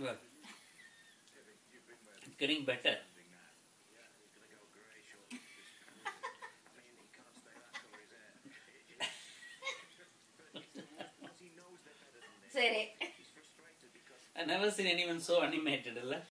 Well, getting better. சரி I never seen anyone so animated,